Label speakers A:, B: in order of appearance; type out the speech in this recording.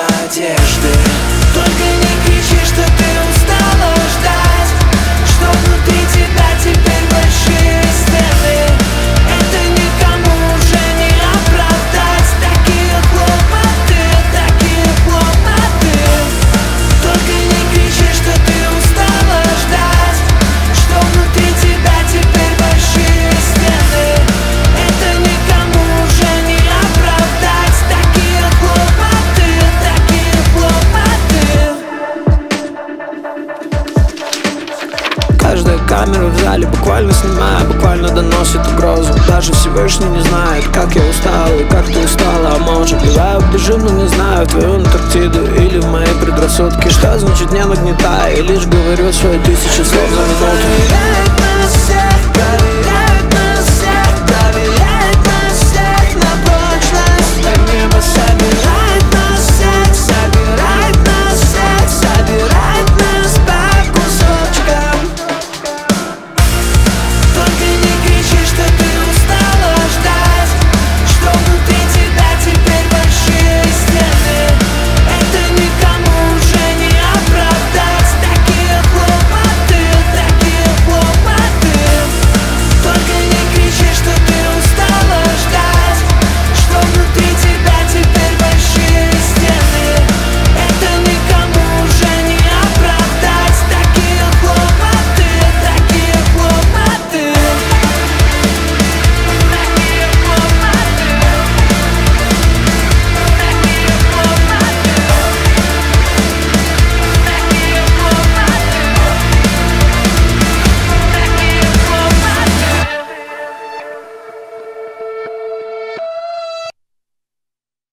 A: все надежды. Только
B: Каждая камера в зале буквально снимает, буквально доносит угрозу. Даже Всевышний не знает, как я устал и как ты устала А может, я убежу, но не знаю, твою Антарктиду или в мои предрассудки. Что значит не нагнетай, лишь говорю свои тысячи слов за минуту